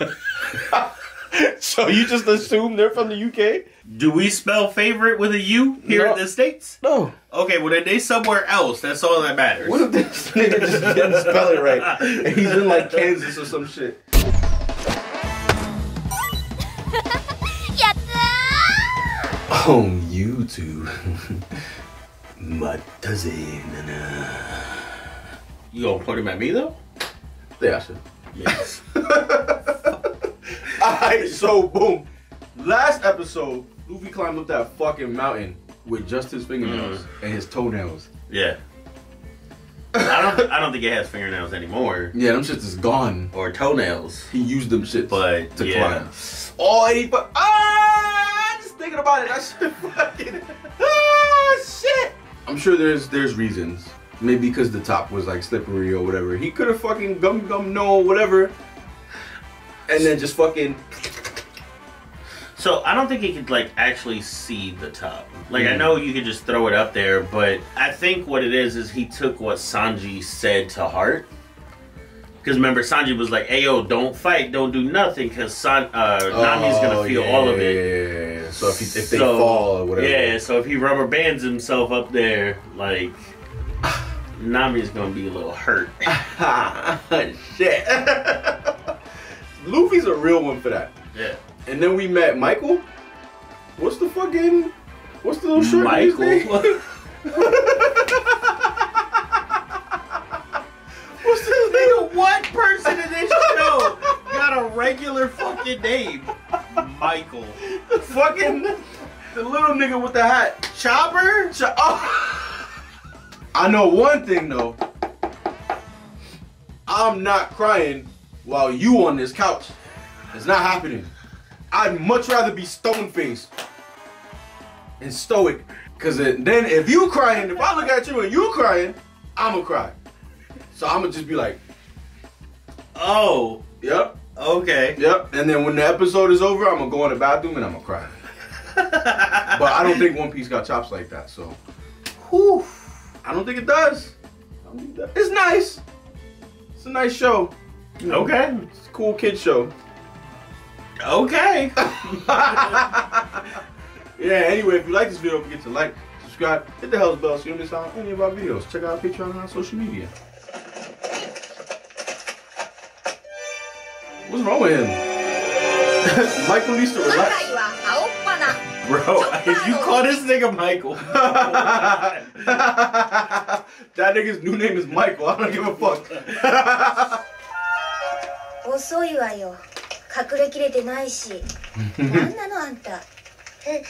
so you just assume they're from the UK? Do we spell favorite with a U here no. in the States? No. Okay, well then they somewhere else. That's all that matters. What if this nigga just didn't spell it right? And he's in like Kansas or some shit. On YouTube. Matazin. You gonna point him at me though? Yeah, I. Yes. Alright, so boom. Last episode, Luffy climbed up that fucking mountain with just his fingernails and his toenails. yeah. I don't. I don't think it has fingernails anymore Yeah, them shits is gone. or toenails. He used them shits But, to yeah. climb. Oh, he fu- ah, just thinking about it. That shit fucking ah shit. I'm sure there's there's reasons. Maybe because the top was like slippery or whatever. He could have fucking gum gum no whatever, and then just fucking So I don't think he could like actually see the top. Like I Mm. know you could just throw it up there, but I think what it is is he took what Sanji said to heart. Because remember, Sanji was like, "Hey yo, don't fight, don't do nothing, because San uh, Nami's gonna Oh, feel yeah, all of it." yeah, yeah, yeah. So if, he, if they So, fall or whatever, Yeah, so if he rubber bands himself up there, like Nami's gonna be a little hurt. shit. Luffy's a real one for that. Yeah. And then we met Michael. What's the fucking? What's the little short nigga's name? What's his name? Nigga, what person in this show got a regular fucking name? Michael. fucking the little nigga with the hat. Chopper? Ch- oh. I know one thing though. I'm not crying while you on this couch. It's not happening. I'd much rather be stone faced and stoic. Cause then if you crying, if I look at you and you crying, I'ma cry. So I'ma just be like, Oh, yep, okay. yep. And then when the episode is over, I'm gonna go in the bathroom and I'm gonna cry. but I don't think One Piece got chops like that. So, whew, I don't think it does. I don't think it does. It's nice. It's a nice show. Okay. It's a cool kid show. Okay. yeah, anyway, if you like this video, don't forget to like, subscribe, hit the hell's bell so you don't miss out on any of our videos. Check out our Patreon and our social media. What's wrong with him? Michael needs to relax. Bro, if you call this nigga Michael, that nigga's new name is Michael. I don't give a fuck. 遅いわよ。隠れきれてないし。何なのあんた。ううるさい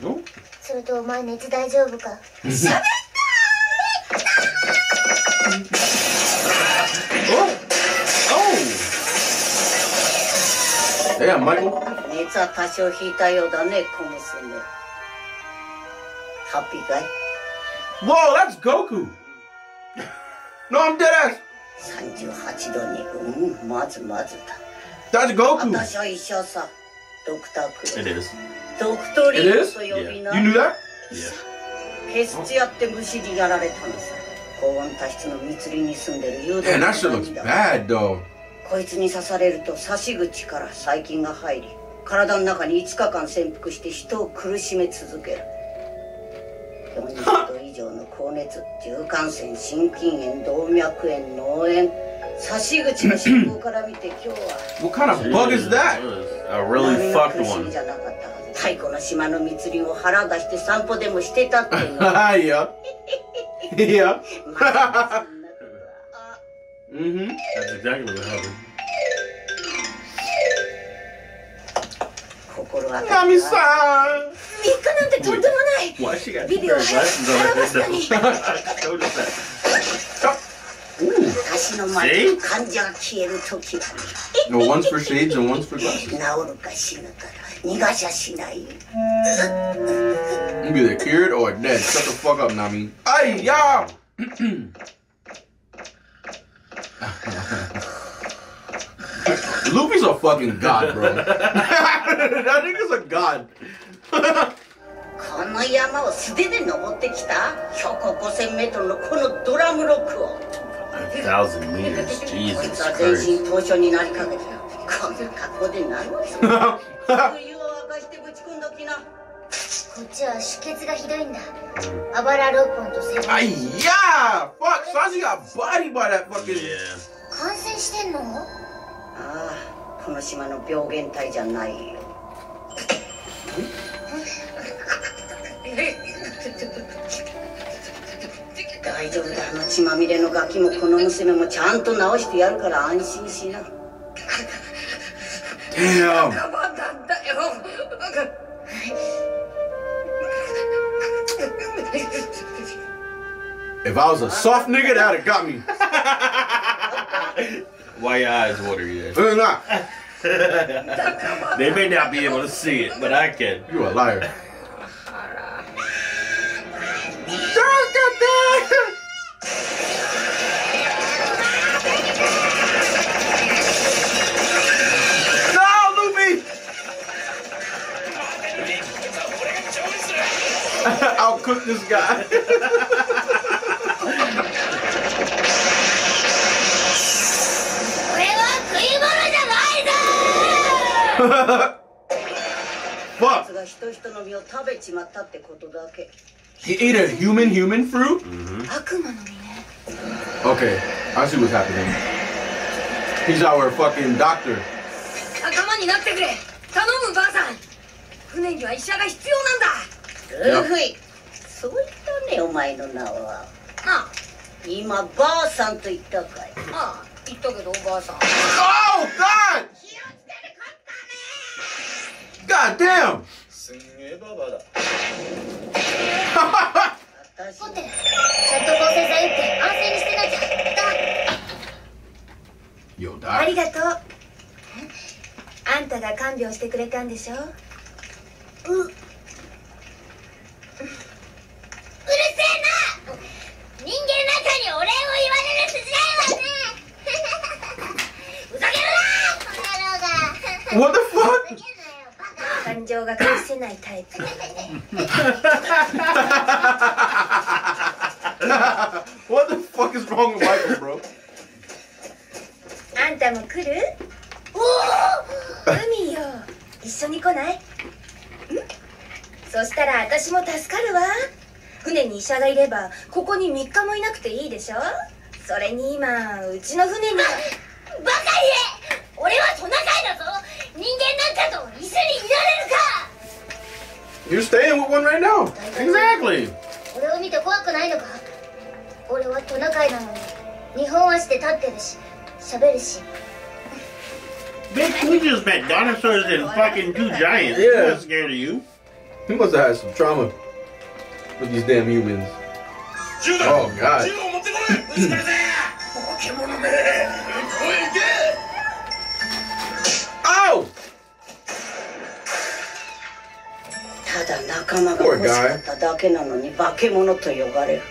人間！それとお前熱大丈夫か？喋っ oh. Damn, Michael. 熱は多少引いたようだね小娘。ハッピーかい？Whoa, that's Goku. No, I'm dead ass. 38度にうんまずまずだ That's Goku. 私は医者さドクターク It is. ドクトリ It ー is? と呼びな You knew that? Yeah. 血質やって虫にやられたのさ高温多湿の密林に住んでる有 Man, 毒 that shit な looks だ bad though. こいつに刺されると刺し口から細菌が入り体の中に5日間潜伏して人を苦しめ続ける40度以上の高熱重感染心筋炎動脈炎脳炎刺し口の信号から見て今日は What kind of bug is that? A really fucked one. じゃなかったはず太古の島の密林を腹出して散歩でもしてたっていう はあ Mm-hmm. That's exactly what happened. 心当たり Nami が san. 3日なんてとんでもない Why she got Video two pair of glasses on her head Video. though? Showed us that. Ooh. 私の前で患者が消える時は No, one's for shades and one's for glasses. 治るか死ぬか逃がしゃしない You be either cured or dead. Shut the fuck up, Nami. Hey, y'all. Luffy's a fucking god, bro. that nigga's a god. この山を素手で登ってきた標高5000メートルのこのドラムロックを3,000 meters? こい Jesus つは全 Christ. 身凍傷になりかけてるこんな格好で何をする湯を沸かしてぶち込んどきなこっちは出血がひどいんだあばら6本と背骨! Fuck, got bodied by that fucking. Yeah. 感染してんの？ああこの島の病原体じゃないよ大丈夫だあの血まみれのガキもこの娘もちゃんと治してやるから安心しな Damn! まだだよ If I was a soft nigga, that'd have got me. Why your eyes watery? then? Uh, nah, They may not be able to see it, but I can. you a liar. No, Luffy! I'll cook this guy. Fuck. 奴が人々の身を食べちまったってことだけ He ate a human human fruit? 悪魔の実ね Okay, I see what's happening. He's our fucking doctor. 仲間になってくれ頼むばあさん船には医者が必要なんだルフィそう言ったねお前の名はあ今ばあさんと言ったかいああ言ったけどおばあさん Oh God! God damn! すんげえババアだ。私ポテちゃんと抗生剤打って安静にしてなきゃ。あ.りがとう。あんたが看病してくれたんでしょ？う。う うるせえな！人間なんかにお礼を言われる筋合いはねふざけるなこの野郎が What the fuck? 感情が隠せないタイプ。What the fuck is wrong with Michael, bro? あんたも来る？おお海よ。一緒に来ない？んそしたら私も助かるわ。船に医者がいればここに3日もいなくていいでしょ？それに今うちの船に You're staying with one right now. Exactly. 俺を見て怖くないのか俺はトナカイなのに二本足で立ってるし喋るし Bitch, we just met dinosaurs and fucking two giants. Yeah. I'm not scared of you. He must have had some trauma with these damn humans. 銃だ Oh God. 仲間が欲しかっただけなのに化け物と呼ばれる。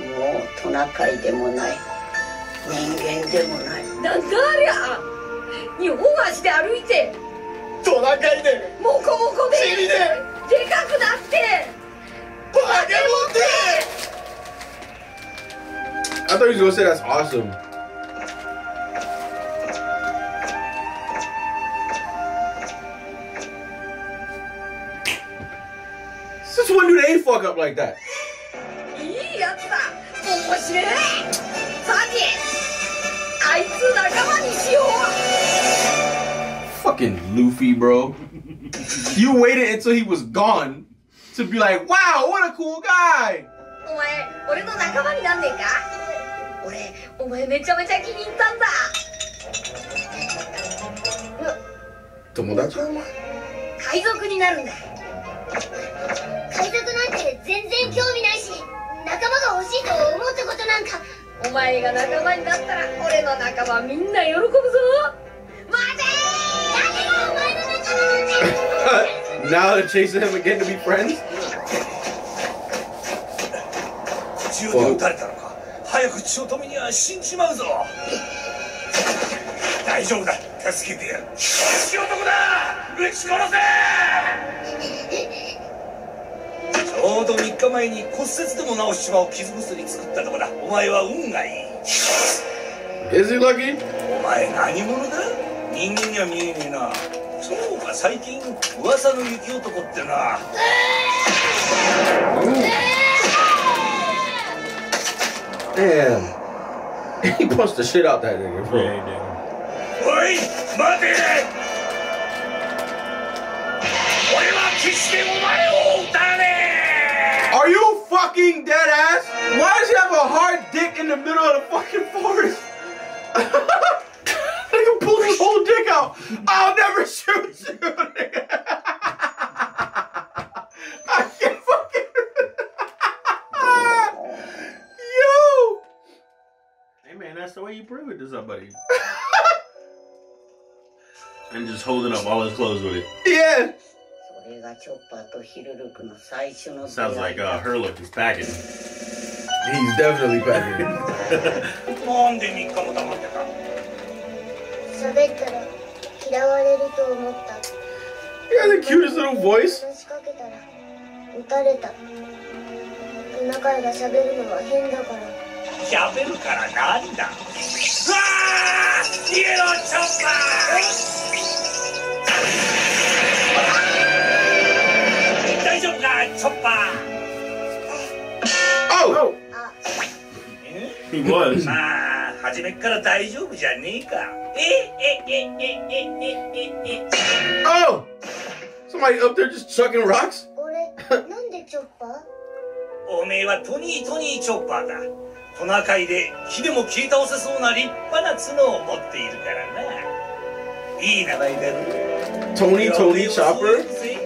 もうトナカイでもない。人間でもない。なんだありゃ二本足で歩いて。トナカイで。モコモコで。チビででかくなって。化け物で。I thought he was gonna say that's awesome. Since when do they fuck up like that? いいやつだ面白いサティあいつ仲間にしよう Fucking Luffy, bro. you waited until he was gone to be like, wow, what a cool guy. お前俺の仲間になんねえか俺お前めちゃめちゃ気に入ったんだ Tomodachi? 海賊になるんだ 海賊なんて全然興味ないし仲間が欲しいと思ったことなんか。お前が仲間になったら俺の仲間みんな喜ぶぞ。待て誰がお前の仲間なんだ now they're chasing him again to be friends? 銃で撃たれたのか。早く血を止めには死んじまうぞ。大丈夫だ。助けてやる。だ。撃ち殺せ。ちょうど3日前に骨折でも治しちまう傷薬作ったとこだお前は運がいい Is he lucky? お前何者だ？人間には見えねえなそうか最近噂の雪男ってな Damn. He punched the shit out that nigga, bro. Yeah, he did. おい待て俺は決してお前を撃たね you fucking dead ass? Why does he have a hard dick in the middle of the fucking forest? nigga pulled his whole dick out. I'll never shoot you, nigga. I can't fucking. Yo! Hey man, that's the way you prove it to somebody. and just holding up all his clothes with it. Yeah. チョッパーとヒルルクの最初の出 Sounds 会 like uh, Herlock is packing. He's definitely packing. なんで3日も黙ってた？喋ったら嫌われると思った。He has the cutest little voice. 話しかけたら撃たれた。トナカイが喋るのは変だから。喋るからなんだ？うわー！イエローチョッパー大丈夫かチョッパー。Oh! あ。He was. まあ初めっから大丈夫じゃねえか。え？え？え？え？え？え？え？え？Oh! Somebody up there just chucking rocks? 俺なんでチョッパー？おめえはトニートニーチョッパーだ。トナカイで木でも切り倒せそうな立派な角を持っているからな。いい名前だろ Tony, Tony, Chopper? 逃げろ死にたいなチョッパー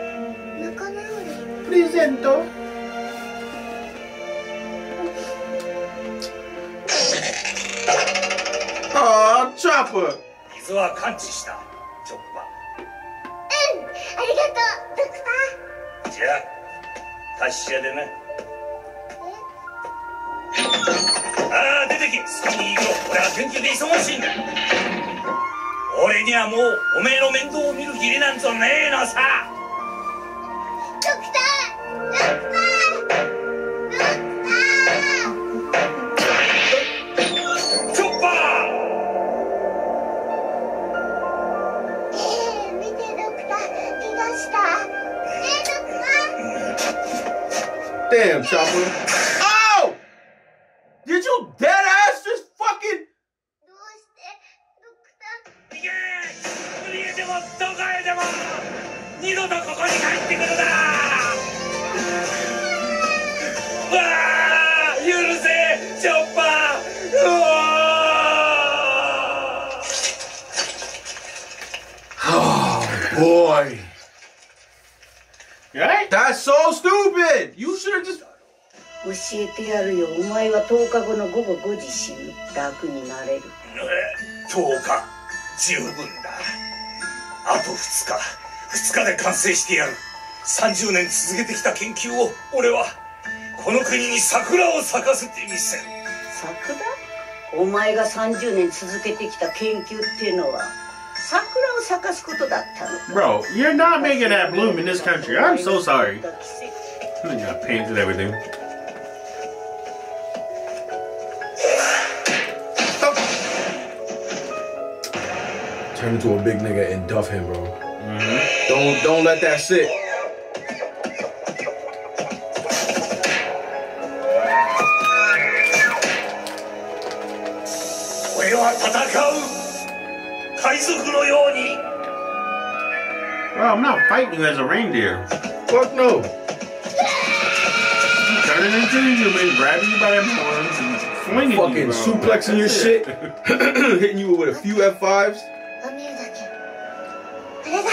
り Presento. Aw, Chopper. 水は感知した。チョッパ。うんありがとうドクター。じゃあ達者でな。ああ出てけ好きに行こう。俺は研究で忙しいんだ。俺にはもうおめえの面倒を見る義理なんぞねえのさ。ードクター Damn, Chopper. You alright? That's so stupid. You should have just. 教えてやるよ。お前は10日後の午後5時死ぬ。楽になれる。10日。十分だ。あと2日。2日で完成してやる。30年続けてきた研究を俺はこの国に桜を咲かせてみせる。桜？お前が30年続けてきた研究っていうのは桜を咲かすことだったの Bro, you're not making that bloom in this country. I'm so sorry. 奇跡 You got paint and everything. Turn into a big nigga and duff him, bro. Don't don't let that sit. 俺は戦う 海賊のように Bro, I'm not fighting you as a reindeer. Fuck no. Turning into a human, grabbing you by the horns, and swinging Fucking you, bro. suplexing your That's shit, it. hitting you with a few F5s. アミューだけあれだ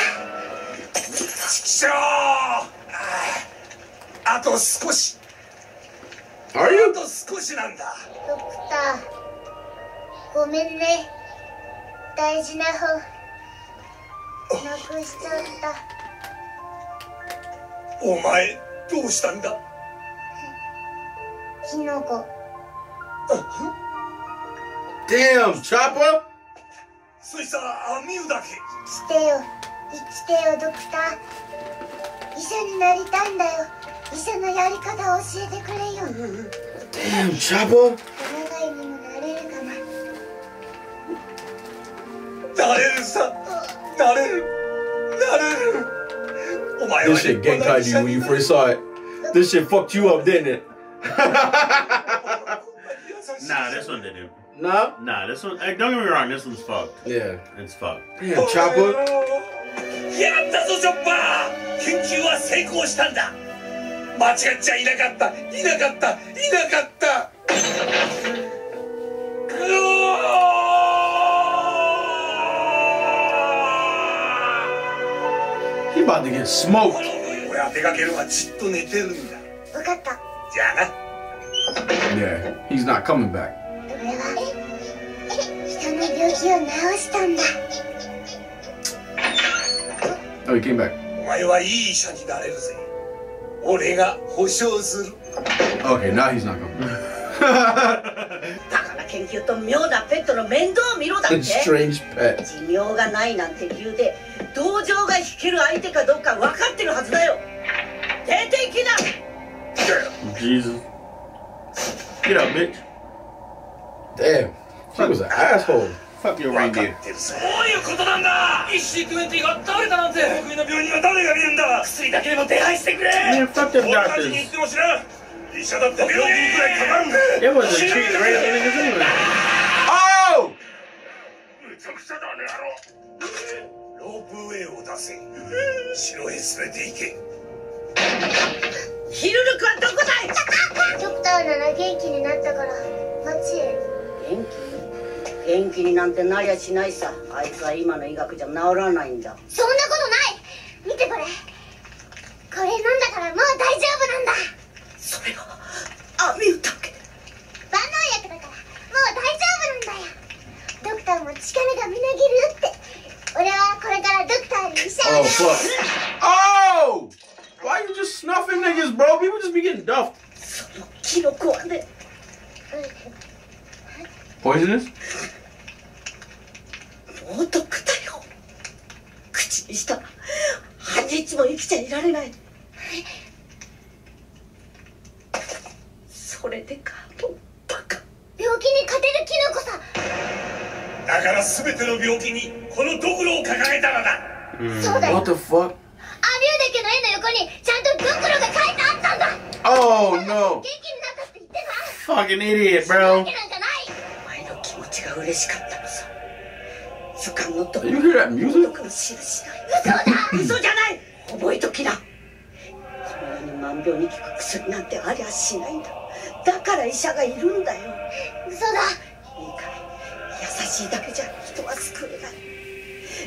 しょーああと少し Are あ you? と少しなんだドクタ ごめんね 大事な本なくしちゃった。お前どうしたんだ？キノコ。Damn, Chopper! そいつは網うだけ。してよ。生きてよドクター。医者になりたいんだよ。医者のやり方を教えてくれよ。Damn, Chopper! ななれるさなれるなれるお前は This shit gang to you when you first saw it. This shit fucked you up, didn't it? Nah, this one didn't. nah? Nah, this one. Hey, don't get me wrong. This one's fucked. Yeah. It's fucked. Damn, Chopper. やったぞチョッパー研究は成功したんだ間違っちゃいなかったいなかったいなかった about to get ー smoked. 俺は出かけるはじっと寝てるんだ分かったじゃあな Yeah, he's not coming back. 俺は人の病気を治したんだ Oh, he came back. お前はいい医者になれるぜ俺が保証する Okay, now he's not coming back. だから研究と妙なペットの面倒を見ろだって Strange pet. 寿命がないなんて理由で 同情が引ける相手かどうか分かってるはずだよ出て行きな Jesus. Get up, bitch. Damn. She was an asshole. Fuck your reindeer. ってるさどういうことなんだ一シークエンティが倒れたなんて得意な病院は誰が見るんだ薬だけでも手配してくれ Man, fuck them 俺たちに言 doctors. っても知らん医者だって病院くらいかかるんだ It wasn't treating the regular niggas anyway. Oh! むちゃくちゃだね野郎ロープウェイを出せ。城へ連れて行け。ヒルルクはどこだい？ドクターなら元気になったから町へ。元気？元気になんてなりゃしないさ。あいつは今の医学じゃ治らないんだ。そんなことない！見てこれ。これ飲んだからもう大丈夫なんだ。それは網打け？万能薬だからもう大丈夫なんだよ。ドクターも力がみなぎるって俺はこれからドクターに医者 Oh, を fuck. Oh! Why you just snuffing niggas, bro? People just be getting duffed. そのキノコはね Poisonous? 猛毒だよ口にしたら半日も生きちゃいられないそれでかもうバカ病気に勝てるキノコさだから全ての病気にこのドクロを掲げたのだ。そうだよ。What the fuck? アミューデケの絵の横にちゃんとドクロが書いてあったんだ。Oh, 元 no. 気になったって言ってた。Fucking idiot, わ bro. けなんかないお前の気持ちが嬉しかったのさ。図鑑の毒 You hear that music? 嘘だ。嘘じゃない。覚えときんなに万病に効く薬なんてありゃしないんだ。だから医者がいるんだよ。嘘だしいだけじゃ人は救えない。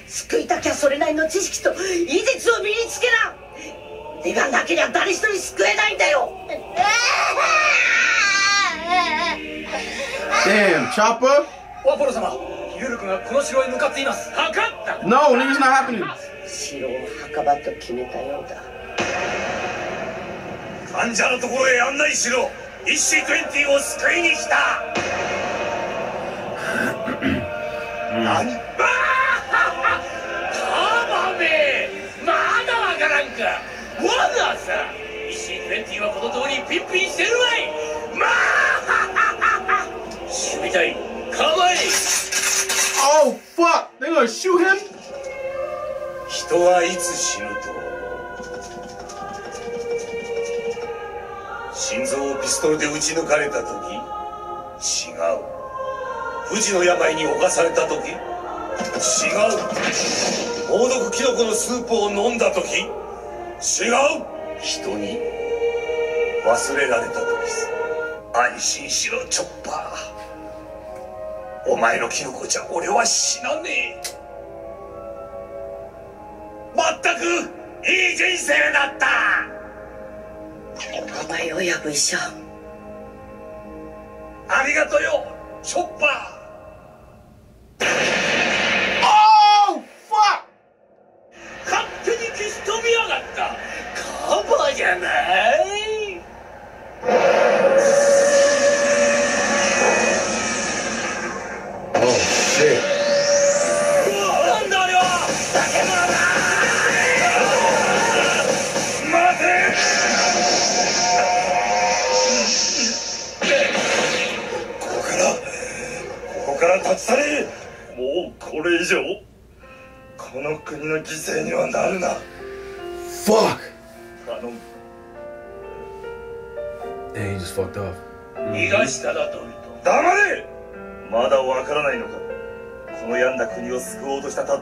救いたきゃそれなりの知識と医術を身につけな。手がなけりゃ誰一人救えないんだよ。Damn, Chopper? ワポロ様ヒルルクがこの城へ向かっています。分かった。No, it's not happening. 城を墓場と決めたようだ。患者のところへ案内しろ。EC20 を救いに来た何？バーバめまだわからんか罠さ EC20 はこの通りピンピンしてるわいまあ守備隊構え Oh, fuck. They're gonna shoot him? 人はいつ死ぬと心臓をピストルで撃ち抜かれた時不治の病に侵された時違う。猛毒キノコのスープを飲んだ時違う。人に忘れられた時さ安心しろチョッパー。お前のキノコじゃ俺は死なねえ。まったくいい人生だった。お前親分医者ありがとよチョッパ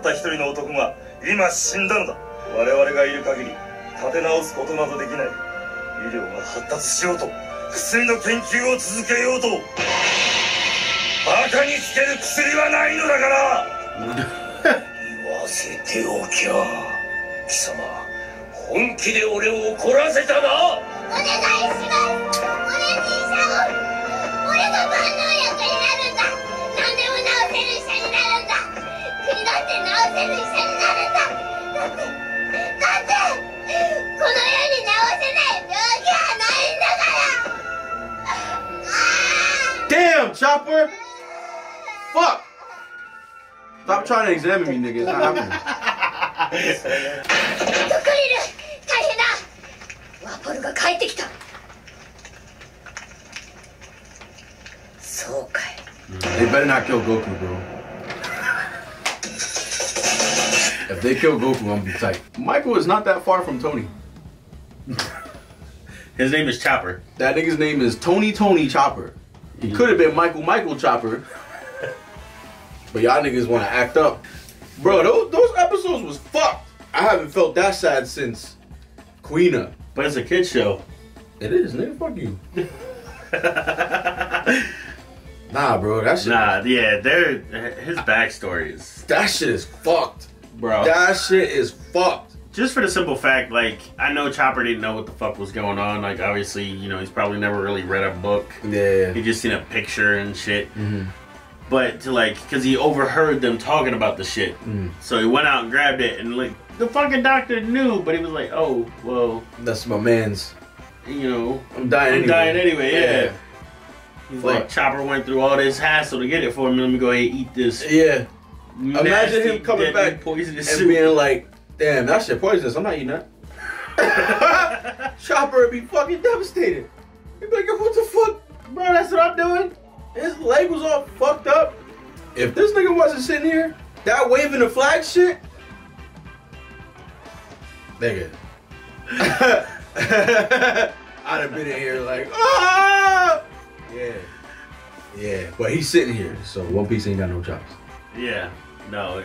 った一人の男が今死んだのだ。我々がいる限り立て直すことなどできない。医療が発達しようと薬の研究を続けようとバカにつける薬はないのだから。言わせておきゃ貴様本気で俺を怒らせたな。お願いします。俺に医者を。俺が万能薬になるんだ。何でも治せる医者になるんだ。国だって治せる医者になるんだだってだってこの世に治せない病気はないんだからあ Damn, Chopper! Fuck! Stop trying to examine me, nigga. It's not happening. ドクリル大変だワポルが帰ってきたそうかい They better not kill Goku, bro. If they kill Goku, I'm gonna be tight. Michael is not that far from Tony. His name is Chopper. That nigga's name is Tony Tony Chopper. He mm. could have been Michael Michael Chopper. But y'all niggas want to act up. Bro, those, those episodes was fucked. I haven't felt that sad since Kuina. But it's a kid show. It is, nigga. Fuck you. Nah, bro. That shit. Nah, yeah, they're his backstory is That shit is fucked. Bro. That shit is fucked. Just for the simple fact, like I know Chopper didn't know what the fuck was going on. Like obviously, you know, he's probably never really read a book. Yeah. He just seen a picture and shit. Mhm. But to like, cause he overheard them talking about the shit, Mm. so he went out and grabbed it, and like the fucking doctor knew, but he was like, oh well, That's my man's. you know, I'm dying I'm anyway. dying anyway. Yeah. He's Fuck. like Chopper went through all this hassle to get it for me. Let me go ahead and eat this. Yeah. Imagine him coming back poisonous and being like, damn, that shit poisonous. I'm not eating that. Chopper would be fucking devastated. He'd be like, what the fuck? Bro, that's what I'm doing. His leg was all fucked up. If this nigga wasn't sitting here, that waving the flag shit, nigga. I'd have been in here like, ah! Yeah. Yeah. But he's sitting here, so One Piece ain't got no chops. Yeah, no,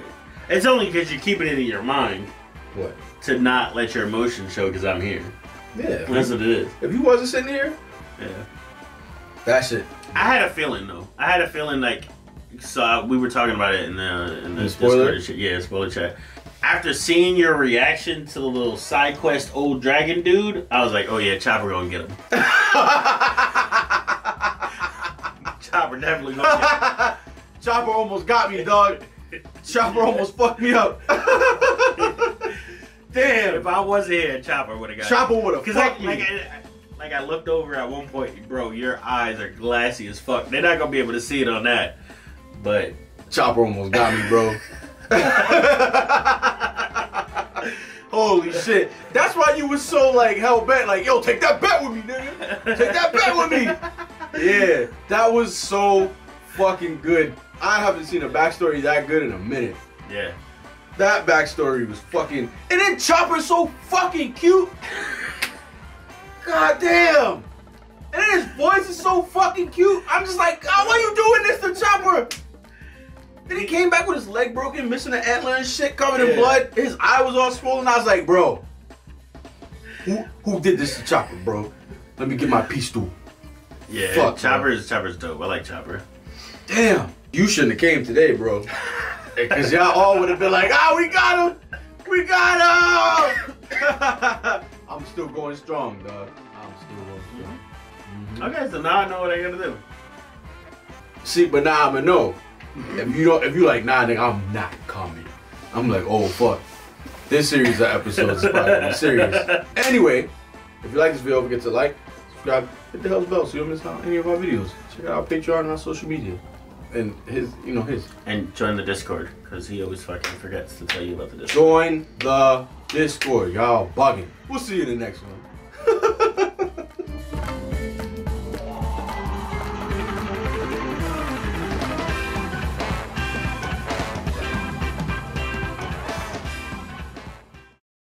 it's only because you're keeping it in your mind What? to not let your emotions show. Because I'm here. Yeah. That's what it is. If you wasn't sitting here, Yeah. that shit. I had a feeling though. I had a feeling like so I, we were talking about it in the in the The spoiler? Discord. Yeah, spoiler chat. After seeing your reaction to the little side quest old dragon dude, I was like, oh yeah, Chopper gonna get him. Chopper definitely gonna get him. Chopper almost got me, dog. Chopper almost fucked me up. Damn. If I wasn't here, Chopper would have got Chopper would have Because like, me. like, I, like I looked over at one point, bro, your eyes are glassy as fuck. They're not gonna be able to see it on that. But Chopper almost got me, bro. Holy shit. That's why you was so like hell bent, like, yo, take that bet with me, nigga. Take that bet with me. Yeah, that was so fucking good. I haven't seen a backstory that good in a minute. yeah. That backstory was fucking. And then Chopper's so fucking cute. God damn. And then his voice is so fucking cute. I'm just like, God, why are you doing this to Chopper? Then he came back with his leg broken, missing an antler and shit, covered in blood. His eye was all swollen. I was like, bro, who who did this to Chopper, bro? Let me get my piece pistol. Yeah. Fuck, Chopper's Chopper's dope. I like Chopper. Damn, you shouldn't have came today, bro. Because y'all all would have been like, ah, we got him! We got him! I'm still going strong, dog. I'm still going mm-hmm. strong. Mm-hmm. Mm-hmm. Okay, so now I know what I gotta do. See, but now I'm a no. If you don't, if you like, nah, nigga, I'm not coming. I'm like, oh fuck. This series of episodes is probably serious. Anyway, if you like this video, don't forget to like, subscribe, hit the hell's bell so you don't miss out on any of our videos. Check out our Patreon and our social media. And his, you know, his. And join the Discord because he always fucking forgets to tell you about the Discord. Join the Discord, y'all bugging. We'll see you in the next one.